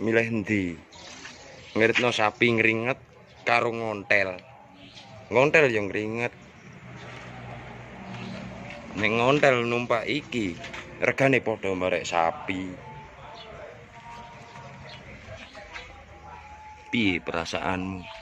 milih endi? ngiritno sapi ngringet karo ngontel. Ngontel yo ngringet. nek ngontel numpak iki regane padha marek sapi. Piye perasaanmu?